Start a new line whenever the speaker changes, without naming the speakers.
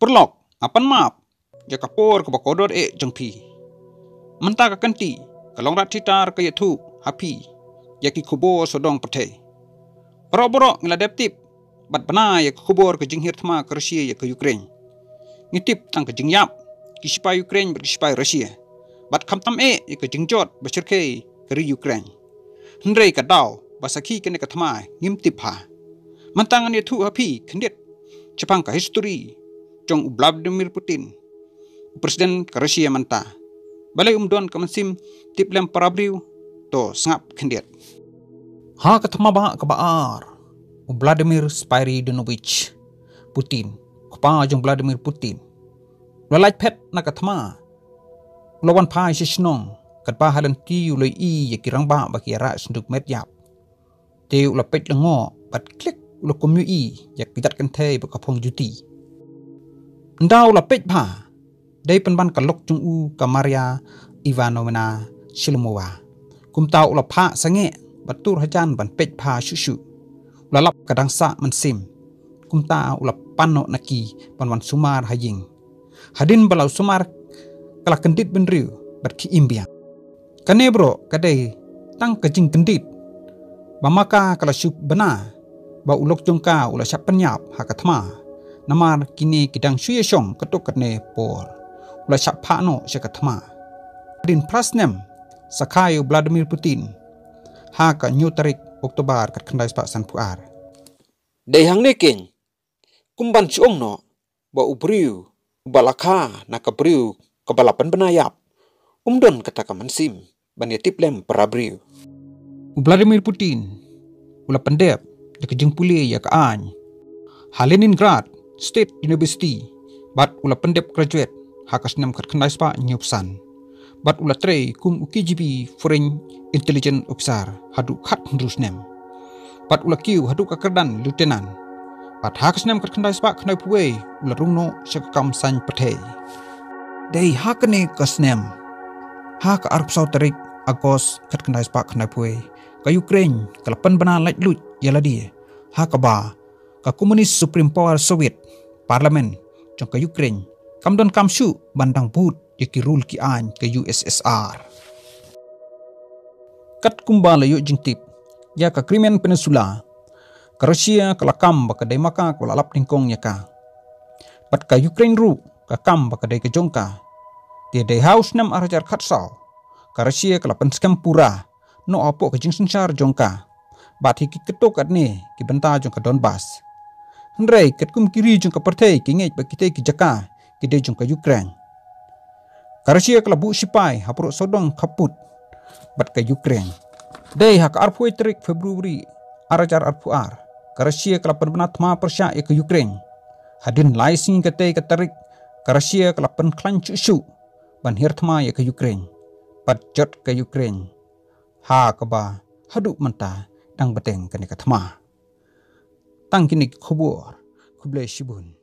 Perlok, apan maap, ya kapor ke bakodor e jengpi. Menta ka kanti, kalong rat citar ke yetu, hapi, ya ki kubo sodong pete. Boro-boro ngila deptip, bat bana ya kubor ke jinghir tma ke Rusia ya ke Ukraine. Ngitip tang ke jingyap, ki sipai Ukraine ber sipai Rusia. Bat kamtam e ya ke jingjot bersirke ke Ukraine. Hendrei ka dau, basaki kene ka tma ngimtip ha. Mantangan yetu hapi, kendit, cepang ka history, chong Vladimir Putin, Presiden Russia manta. Balay umdon kamansim tiplem parabriw to sangap kendiat. Ha katmaba kabaar Vladimir Spiridonovich Putin, kapa jong Vladimir Putin. Lalaj pet na katma. Lawan pa sisnong katpa halan tiu loy i yakirang ba bakira sunduk met yap. Tiu lapet lengo bat klik lo komyu i yak kitat kan thei bakapong juti. Ndau la pech pa. Dei pen ban kalok chung u Kamaria Ivanovna Shilmova. Kum tau la pa sange batur hajan ban pech pa shu shu. La lap kadang sa man sim. Kum tau la pano naki ban wan sumar haying. Hadin balau sumar kala kendit ben riu bat ki imbia. Kane bro kadai tang kejing kendit. Bamaka kala syuk bena. Ba ulok jongka ula syap penyap hakatma namar kini kidang shuye shong ketuk katne por ula chap pha no shakathma din prasnem sakayo Vladimir Putin. Ha ka nyu tarik Oktober kat khandai spa san puar. Dei hang ne king kumban chuong no ba ubriu balakha na ka briu ka balapan benayap. Umdon kata ka mansim ban tiplem parabriu Vladimir Putin ula pendep de kejeng puli ya ka any Haleningrad State University បាត់ឧលពិនដេប graduate ហាកស្នំខិតខ្នៃស្បាញូបសាន់បាត់ឧលត្រេគុំអ៊ូគីជីប៊ី French Intelligence Officer ហាឌូខាត់រុស្នេមបាត់ឧលគីវហាឌូកក្រដាន Lieutenant បាត់ហាកស្នំខិតខ្នៃស្បាខ្នៅភវេឧលរុងណូសកកម្មសាញ់ប្រទេដេហាកនេកស្នេមហាកអរផ្សោតរិកអកសខិតខ្នៃស្បាខ្នៅភវេកយុក្រែងក្លពិនបណាលាច់លូចយ៉ាឡាឌីហាកបា ka komunis supreme power soviet parliament trong ka Ukraine kam don kam shu bandang put ye ki rule ki an ka USSR kat kumba la yu jingtip ya ka Crimean Peninsula ka Russia ka lakam ba ka maka ko lalap tingkong ya ka. Pat ka Ukraine ru ka kam ba ka dai ka jongka dia dai house nam arajar khatsao ka Russia ka lapan skam pura no apo ka jingsun char jongka bat hi ki ketok at ni ki benta jong ka Donbas Hendrai ket kum kiri jung ka partai ki ngai ba kita ki jaka ki de jung ka Ukraine. Karasia kala bu sipai hapro sodong kaput bat ka Ukraine. Dei hak arpu trik Februari arajar arpu ar. Karasia kala penbenat ma persya e ke Ukraine. Hadin lai sing ka te ka tarik Karasia kala pen klancu su ban hirtma e ke Ukraine. Pat jot ke Ukraine. Ha ka ba hadu menta dang beteng kene ka tma. tang kini khobor khuble shibun